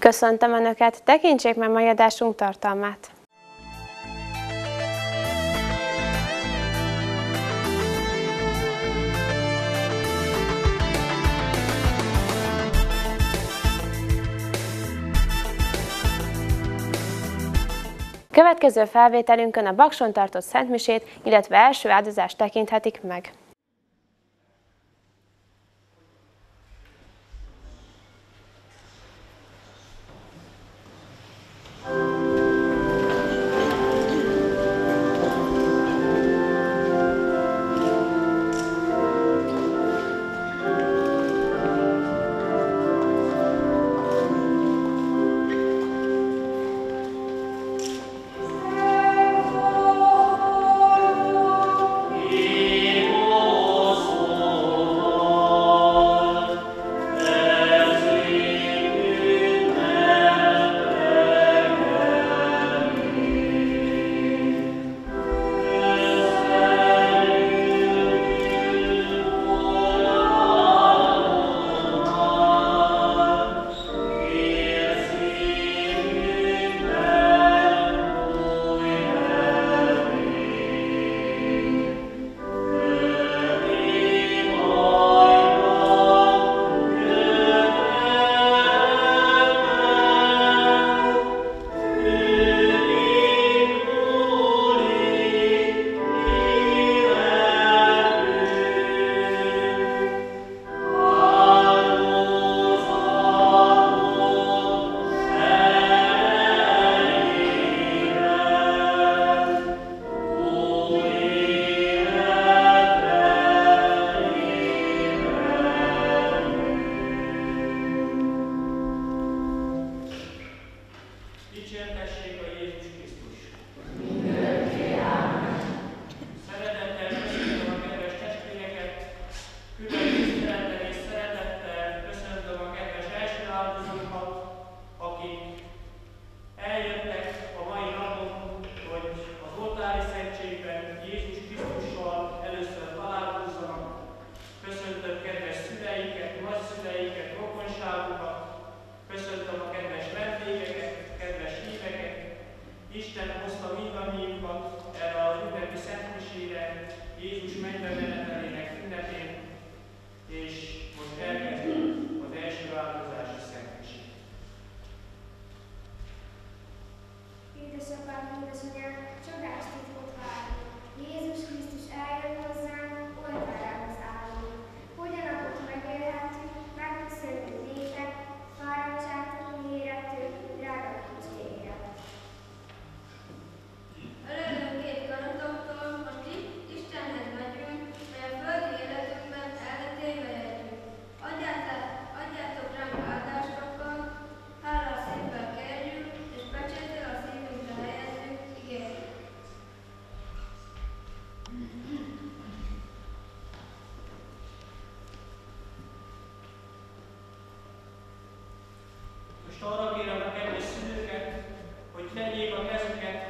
Köszöntöm Önöket, tekintsék meg mai adásunk tartalmát. Következő felvételünkön a Bakson tartott Szentmisét, illetve első áldozást tekinthetik meg. neighbor hasn't had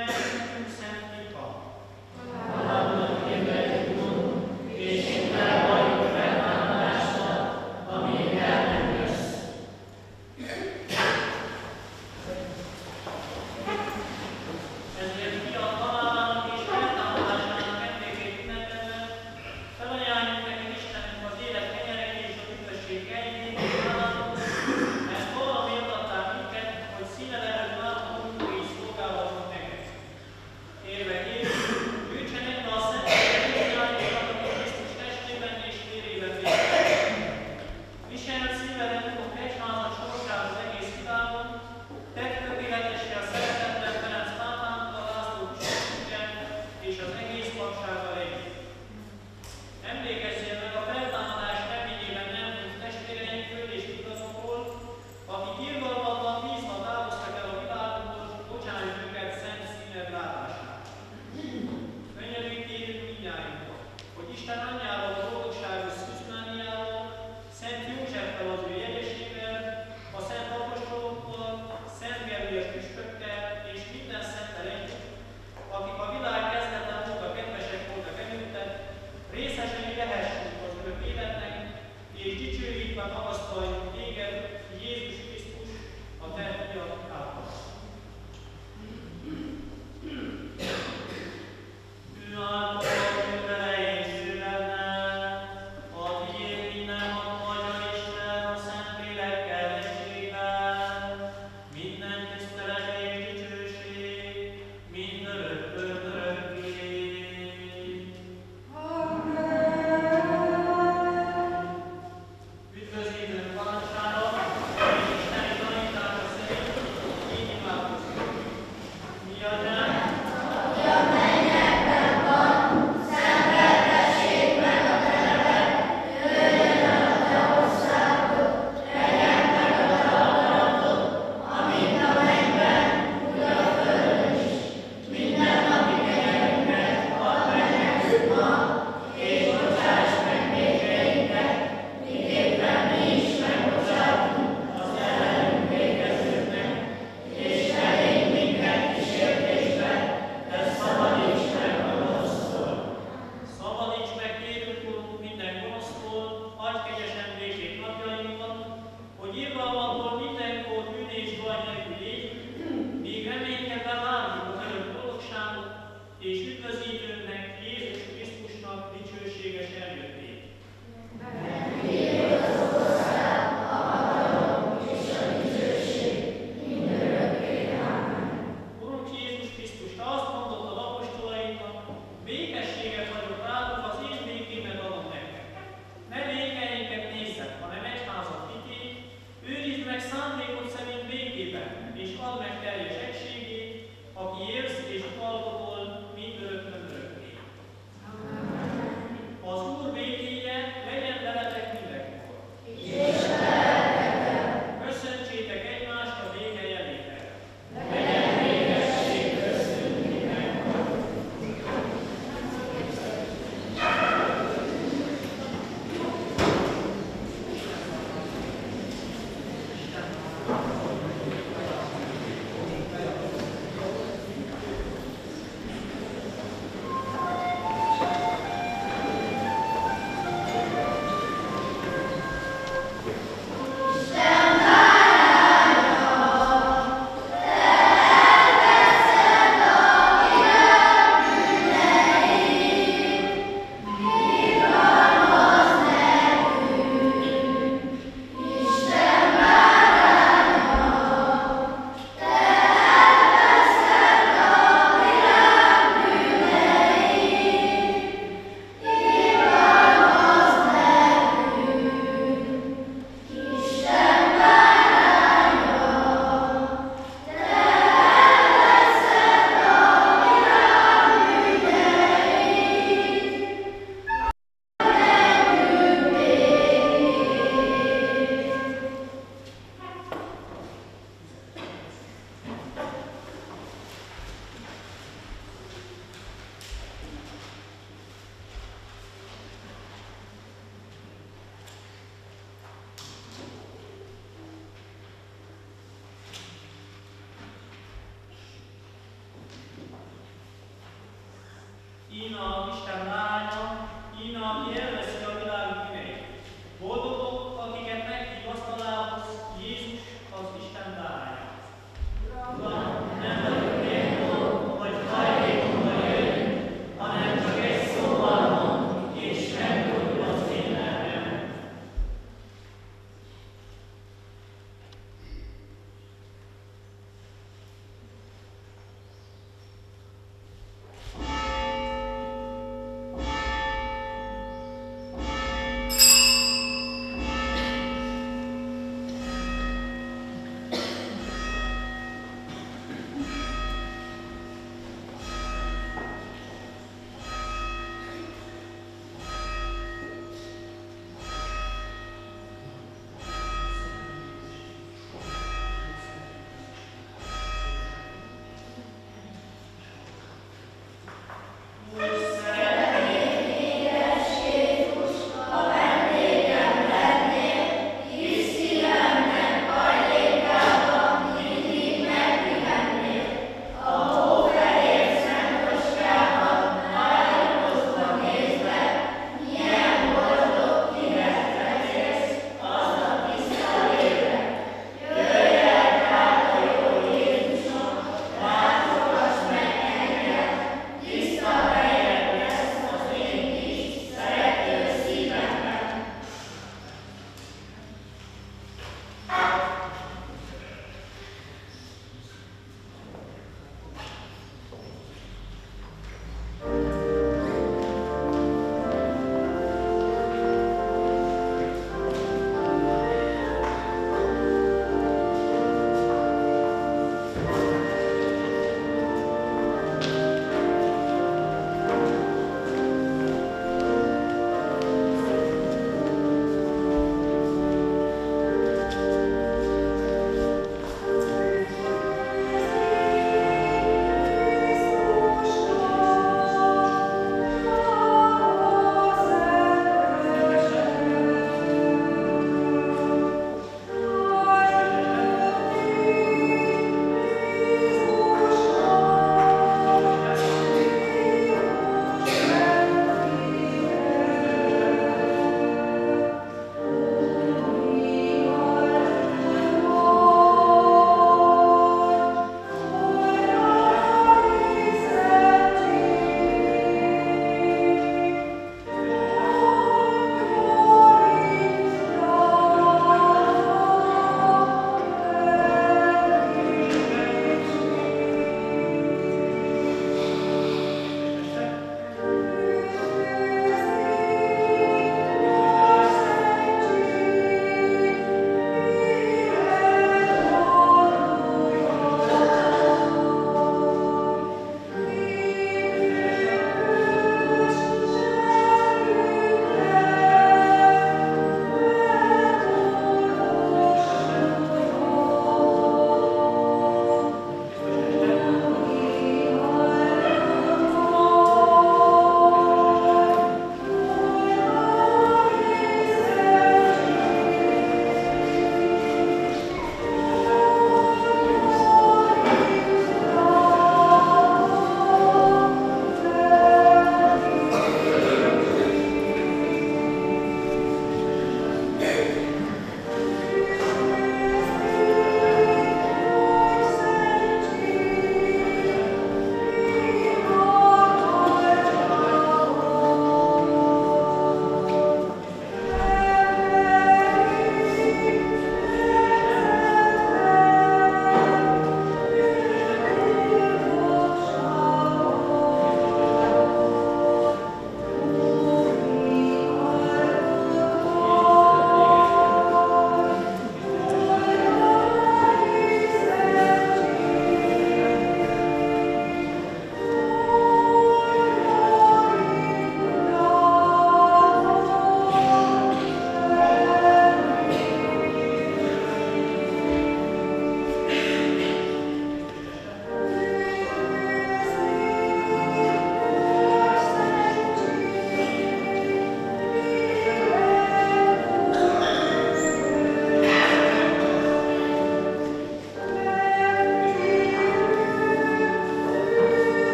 Amen.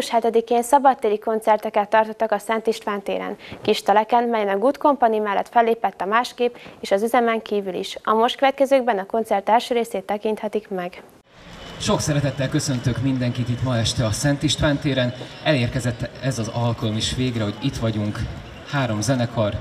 Május 7-én szabadtéri koncerteket tartottak a Szent István téren. Kis teleken, melyen a Good Company mellett fellépett a másképp és az üzemen kívül is. A most következőkben a koncert első részét tekinthetik meg. Sok szeretettel köszöntök mindenkit itt ma este a Szent István téren. Elérkezett ez az alkalom is végre, hogy itt vagyunk, három zenekar,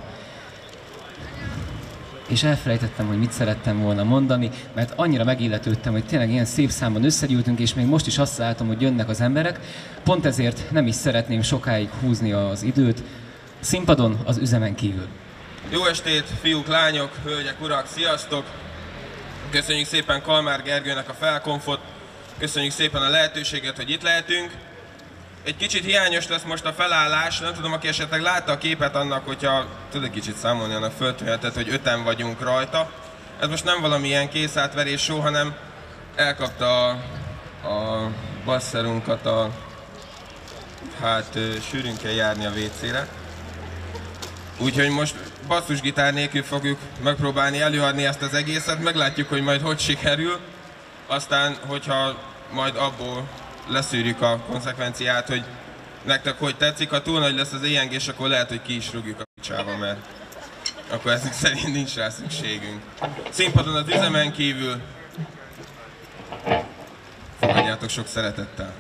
és elfelejtettem, hogy mit szerettem volna mondani, mert annyira megilletődtem, hogy tényleg ilyen szép számban összegyűltünk, és még most is azt látom, hogy jönnek az emberek. Pont ezért nem is szeretném sokáig húzni az időt. Színpadon az üzemen kívül. Jó estét, fiúk, lányok, hölgyek, urak, sziasztok! Köszönjük szépen Kalmár Gergőnek a felkonfot, köszönjük szépen a lehetőséget, hogy itt lehetünk. Egy kicsit hiányos lesz most a felállás, nem tudom, aki esetleg látta a képet annak, hogyha tud egy kicsit számolni annak föltűnhetett, hogy öten vagyunk rajta. Ez most nem valamilyen készátverés show, hanem elkapta a, a basszerunkat a... Hát sűrűn kell járni a WC-re. Úgyhogy most basszusgitár nélkül fogjuk megpróbálni előadni ezt az egészet, meglátjuk, hogy majd hogy sikerül. Aztán, hogyha majd abból leszűrjük a konsekvenciát, hogy nektek hogy tetszik, ha túl nagy lesz az éjengés, akkor lehet, hogy ki is rúgjuk a picsába, mert akkor ezek szerint nincs rá szükségünk. Színpadon az üzemen kívül fogadjátok sok szeretettel.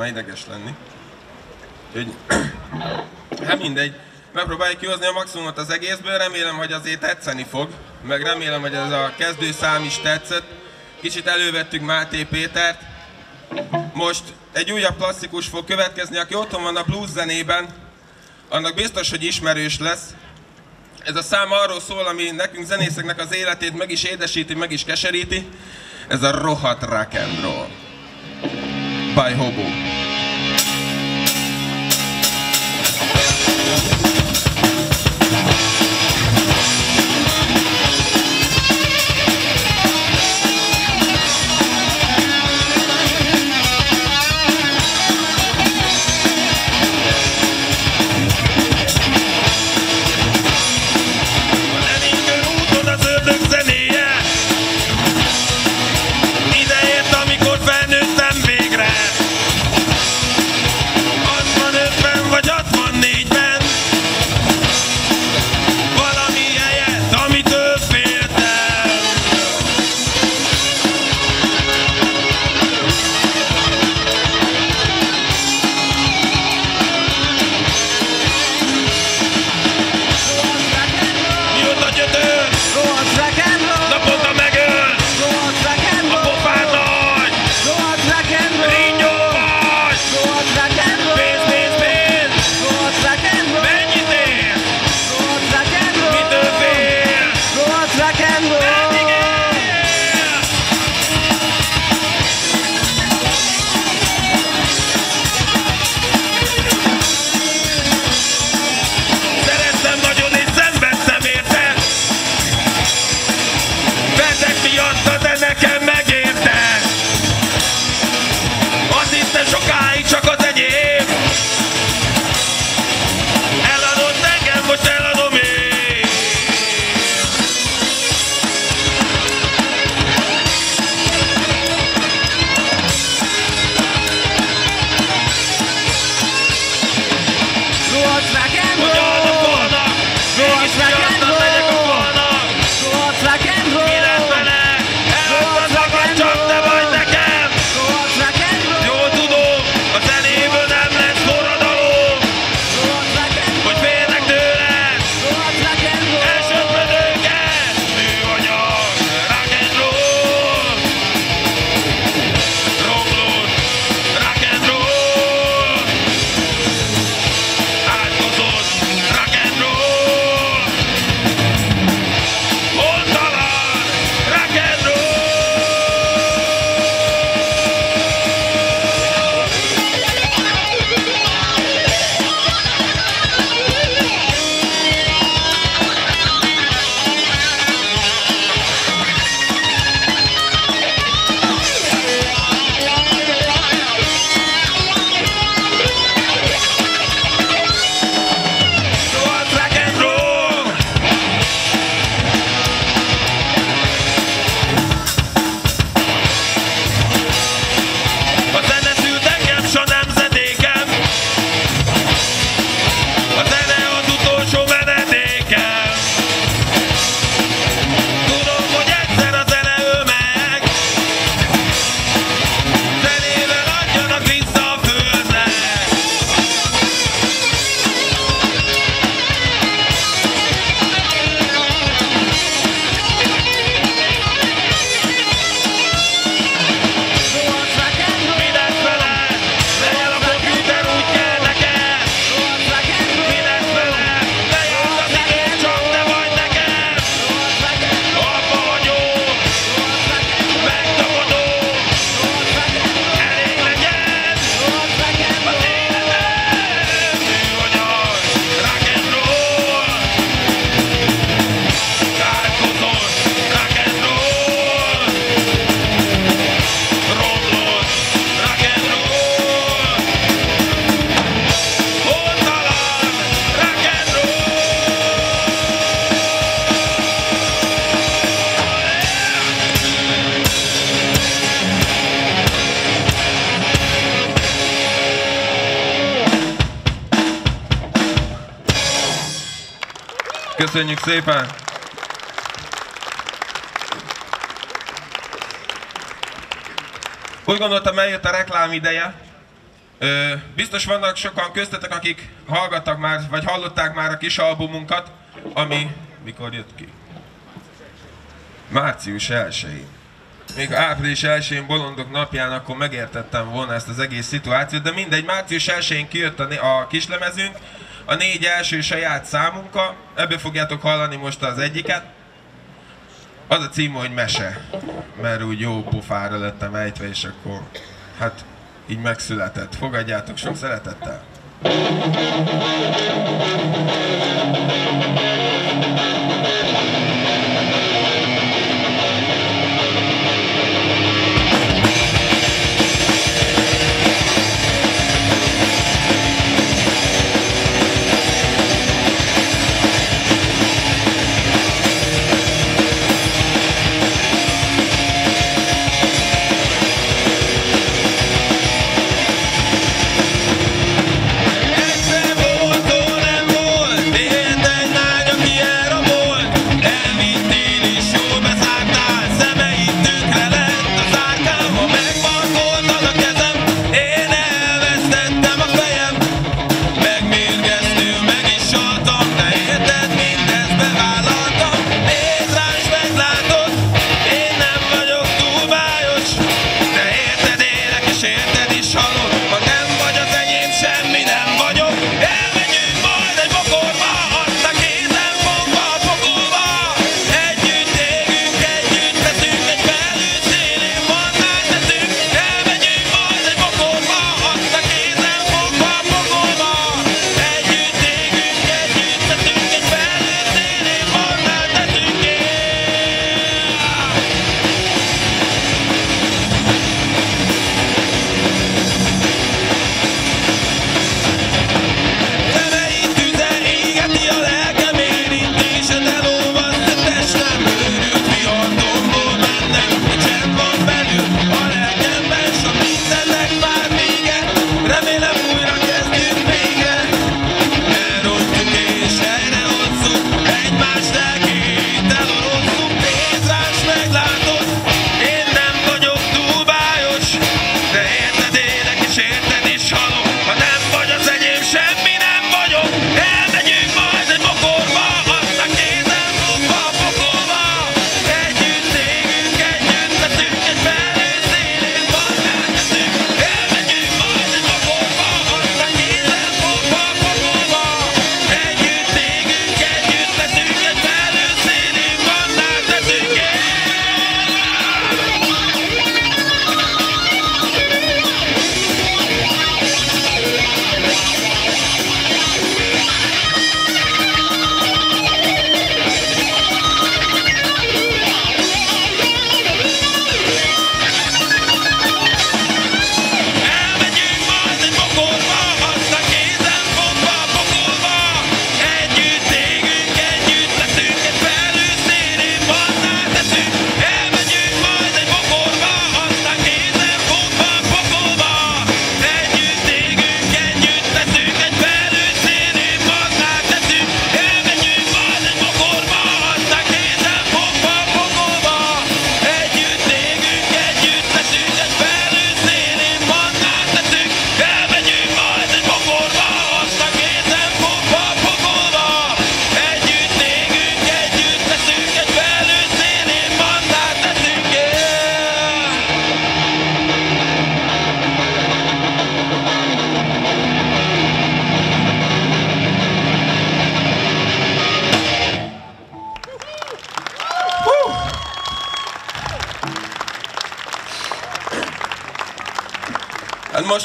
Már ideges lenni. Úgyhogy, hát mindegy. Megpróbáljuk kihozni a maximumot az egészből, remélem, hogy azért tetszeni fog, meg remélem, hogy ez a kezdőszám is tetszett. Kicsit elővettük Máté Pétert. Most egy újabb klasszikus fog következni, aki otthon van a blues zenében, annak biztos, hogy ismerős lesz. Ez a szám arról szól, ami nekünk zenészeknek az életét meg is édesíti, meg is keseríti. Ez a rohadt rock and roll. By Hobo. Köszönjük szépen! Úgy gondoltam, eljött a reklám ideje. Ö, biztos vannak sokan köztetek, akik hallgattak már, vagy hallották már a kis albumunkat, ami mikor jött ki? Március 1-én. Még április 1-én bolondok napján akkor megértettem volna ezt az egész szituációt, de mindegy, március 1-én kijött a, a kislemezünk, a négy első saját számunka, ebbe fogjátok hallani most az egyiket. Az a cím hogy mese, mert úgy jó pofára lettem ejtve, és akkor hát így megszületett. Fogadjátok sok szeretettel!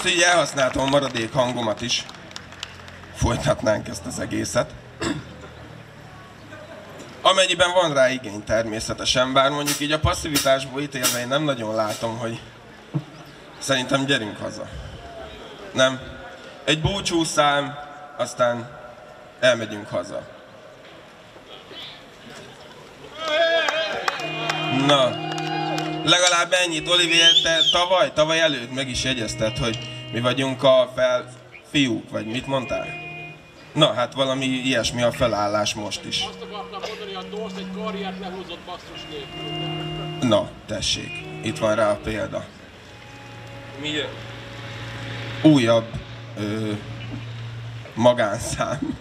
most így elhasználtam a maradék hangomat is. Folytatnánk ezt az egészet. Amennyiben van rá igény természetesen, bár mondjuk így a passzivitásból ítélve én nem nagyon látom, hogy szerintem gyerünk haza. Nem. Egy búcsúszám, aztán elmegyünk haza. Na, legalább ennyit, Olivier, te tavaly, tavaly előtt meg is jegyezted, hogy mi vagyunk a fel... fiúk, vagy mit mondtál? Na, hát valami ilyesmi a felállás most is. Azt akartam mondani, a Dorsz egy karriert lehúzott basszus nélkül. Na, tessék, itt van rá a példa. Mi? Újabb ö, magánszám.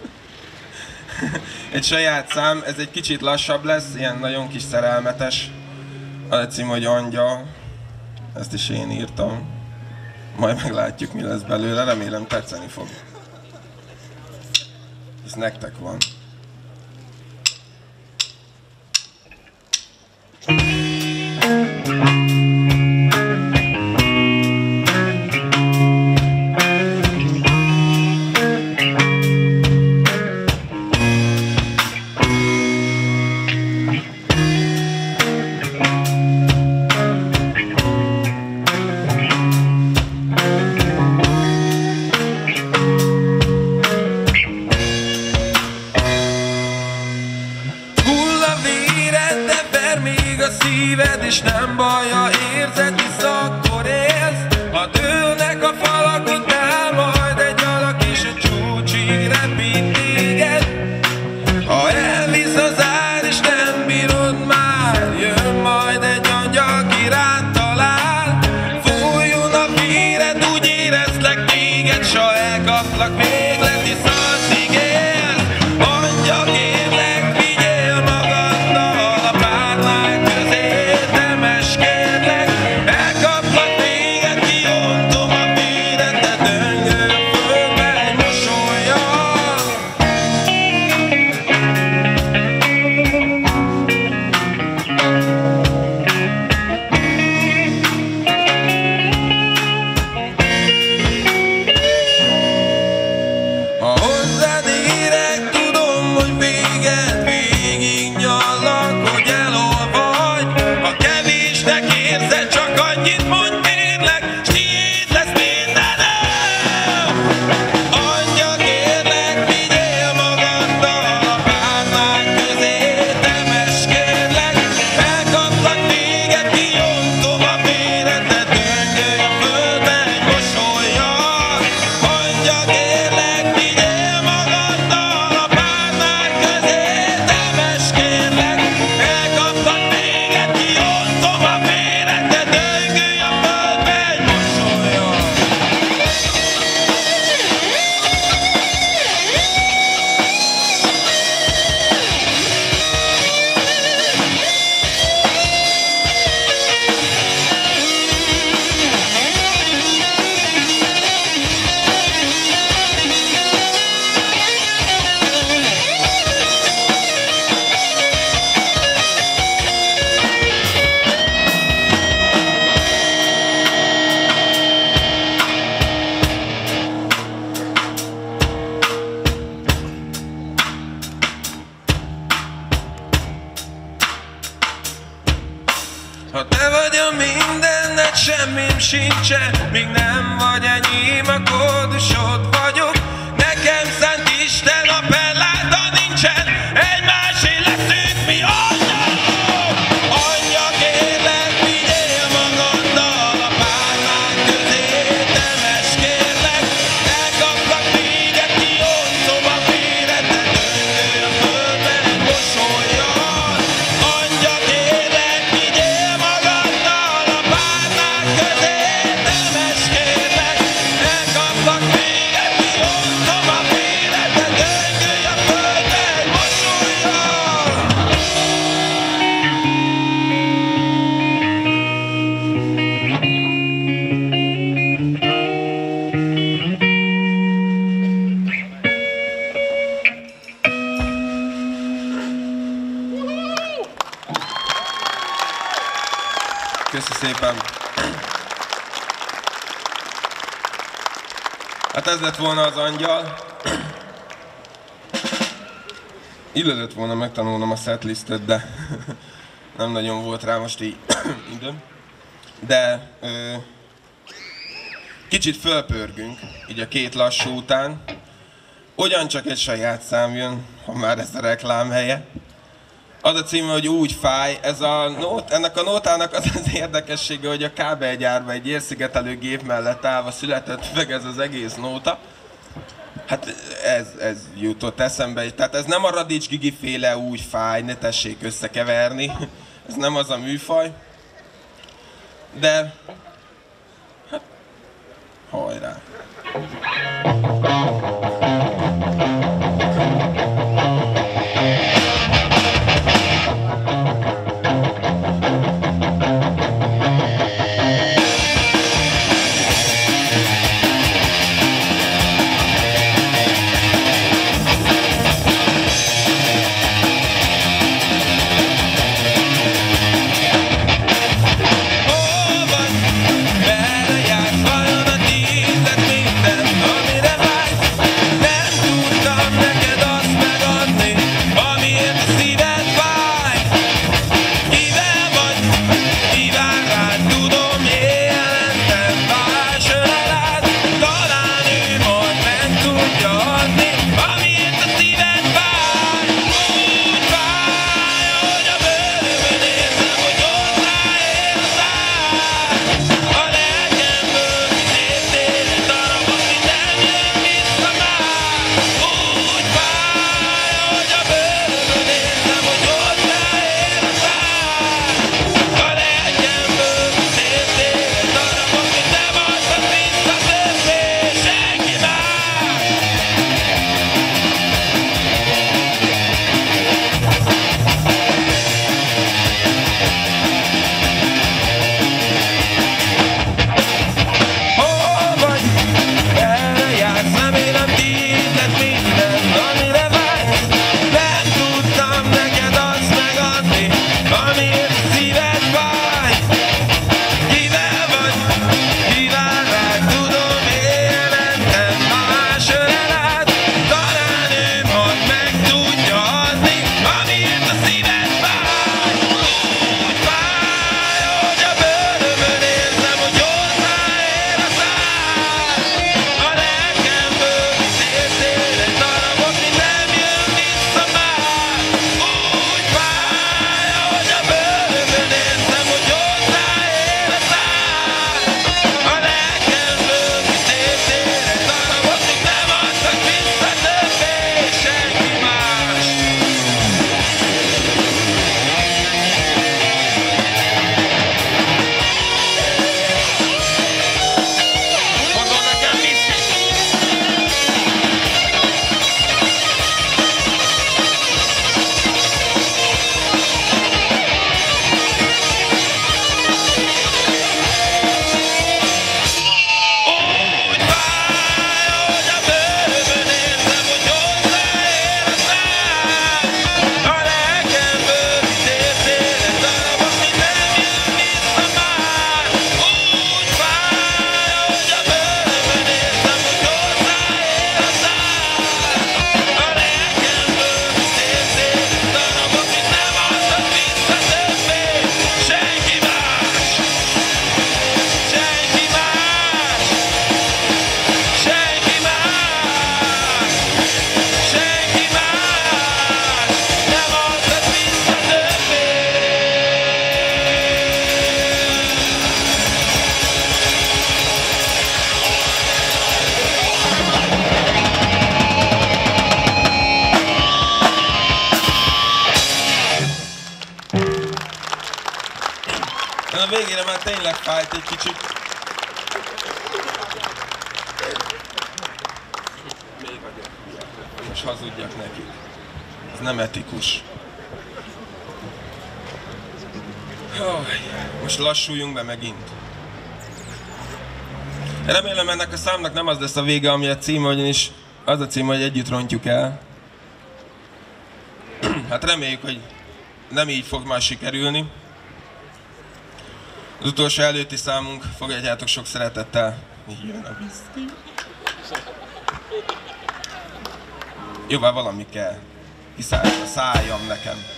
egy saját szám, ez egy kicsit lassabb lesz, ilyen nagyon kis szerelmetes. A cím, hogy Angyal. Ezt is én írtam. Majd meglátjuk, mi lesz belőle, remélem tetszeni fog. Ez nektek van. A setlistet, de nem nagyon volt rá most így időm. De ö, kicsit fölpörgünk, így a két lassú után. Ugyancsak egy saját szám jön, ha már ez a reklám helye. Az a címe, hogy úgy fáj. Ez a nót, ennek a nótának az az érdekessége, hogy a kábelgyárban egy érszigetelő gép mellett állva született meg ez az egész nóta ez jutott eszembe, tehát ez nem a Radics Gigi féle úgy fáj, ne tessék összekeverni, ez nem az a műfaj, de az lesz a vége, ami a cím, ugyanis az a cím, hogy együtt rontjuk el. hát reméljük, hogy nem így fog már sikerülni. Az utolsó előtti számunk, fogadjátok sok szeretettel. Jön a víz. Jóvá valami kell. Kiszállt a szájam nekem.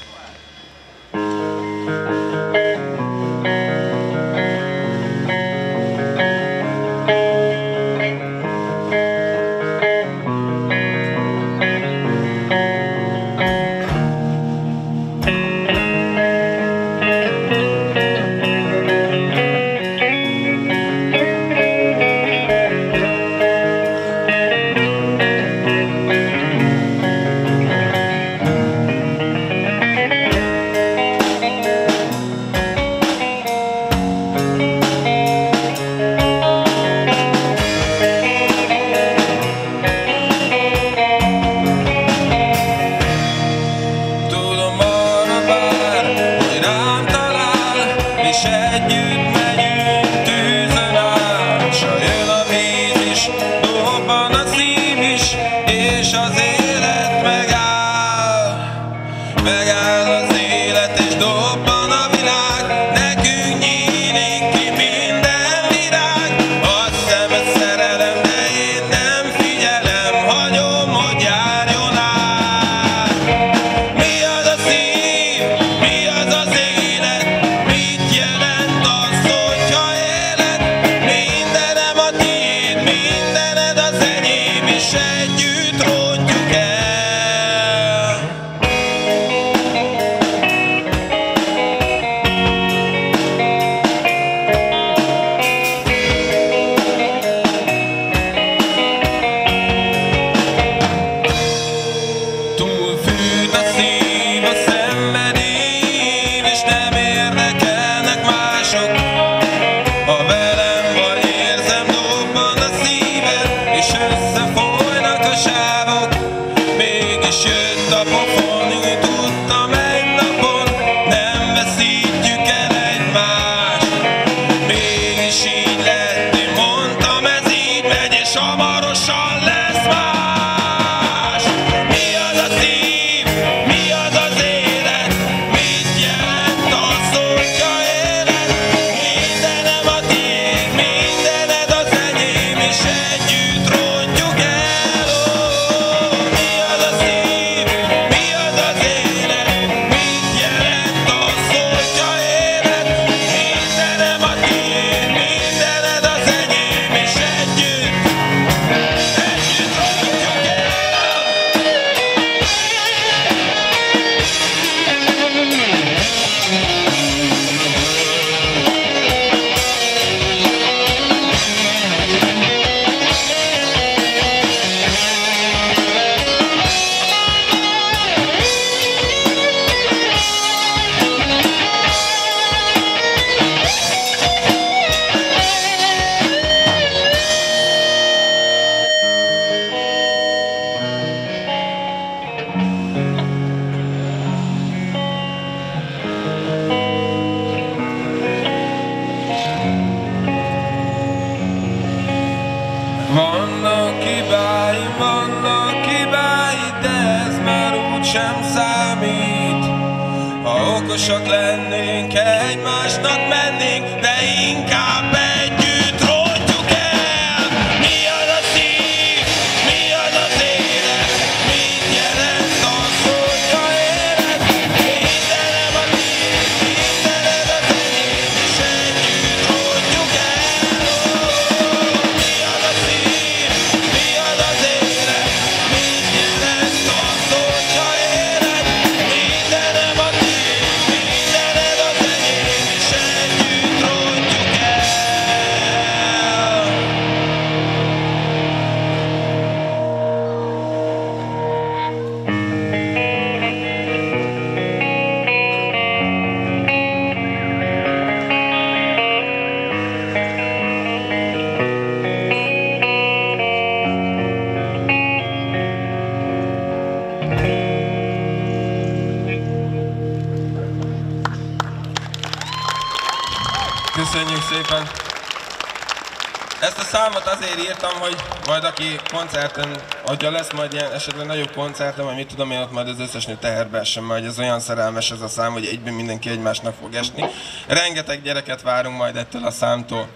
ezért írtam, hogy majd aki koncerten adja lesz, majd ilyen esetleg nagyobb koncerten, vagy mit tudom én, ott majd az összes nő teherbe essen, mert ez olyan szerelmes ez a szám, hogy egyben mindenki egymásnak fog esni. Rengeteg gyereket várunk majd ettől a számtól.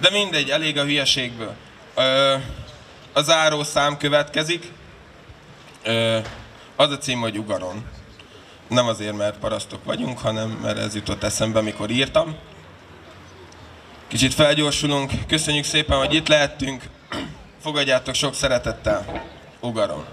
De mindegy, elég a hülyeségből. Ö, a záró szám következik. Ö, az a cím, hogy Ugaron. Nem azért, mert parasztok vagyunk, hanem mert ez jutott eszembe, amikor írtam. Kicsit felgyorsulunk. Köszönjük szépen, hogy itt lehettünk. Fogadjátok sok szeretettel. Ugarom.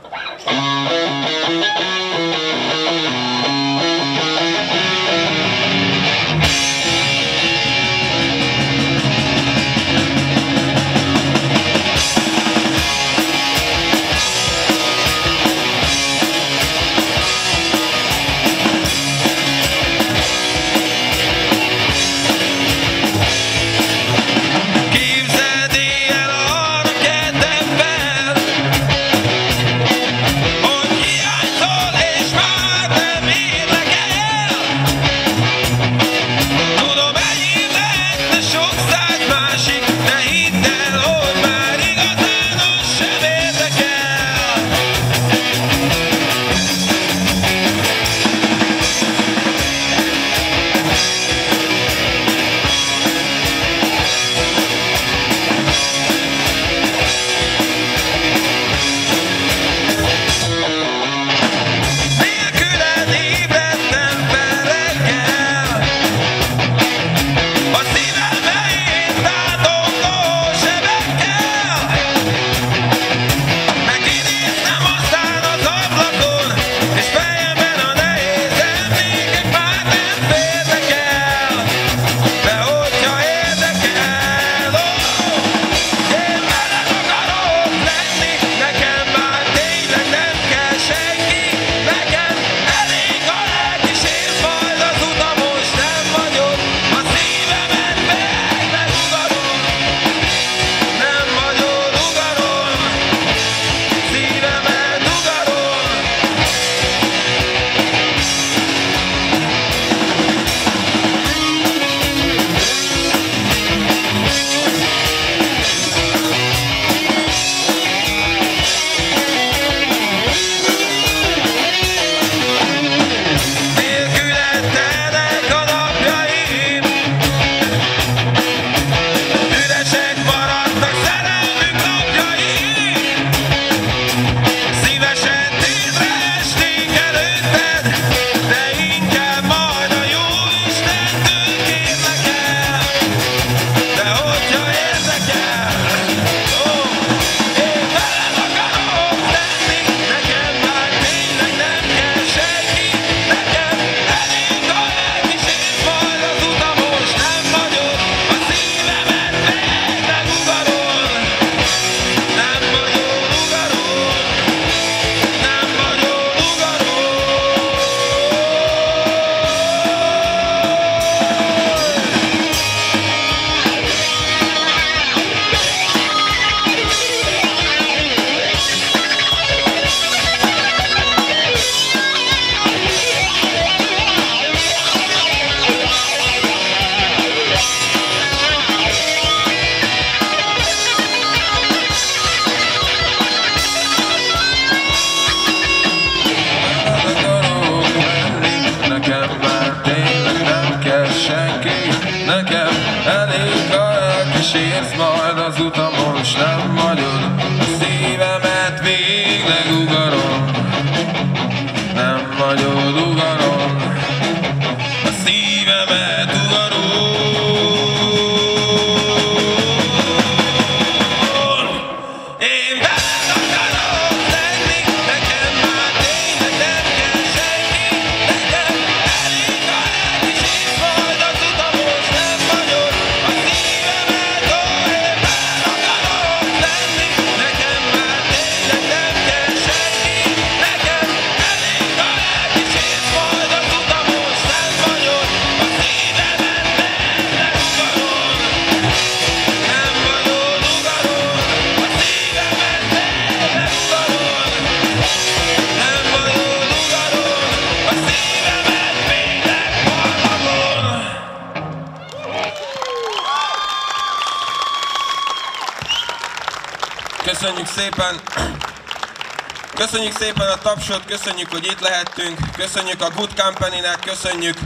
Köszönjük, hogy itt lehettünk, köszönjük a Good Company-nek, köszönjük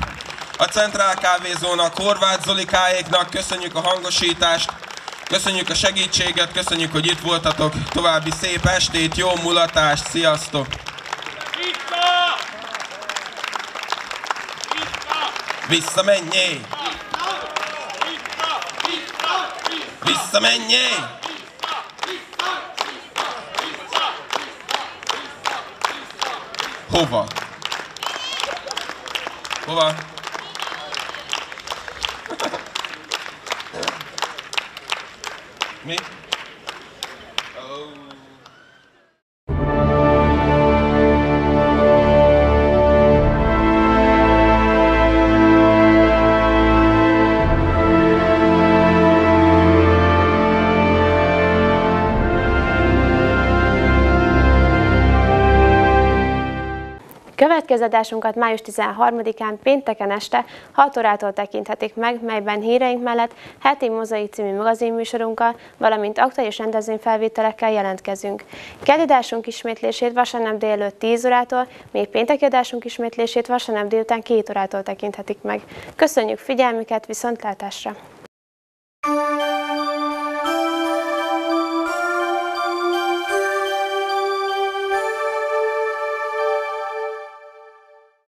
a Centrál Kávézónak, Horváth Zolikáéknak, köszönjük a hangosítást, köszönjük a segítséget, köszönjük, hogy itt voltatok, további szép estét, jó mulatást, sziasztok! Vissza! Vissza! Visszamenjé! Vissza! Vissza! Vissza! Visszamenjé! Hova? Hova? Mi? Következő adásunkat május 13-án pénteken este 6 órától tekinthetik meg, melyben híreink mellett heti mozaik című magazinműsorunkkal, valamint aktuális rendezvényfelvételekkel jelentkezünk. Kedidásunk ismétlését vasárnap délelőtt 10 órától, még pénteki adásunk ismétlését vasárnap délután 2 órától tekinthetik meg. Köszönjük figyelmüket, viszontlátásra!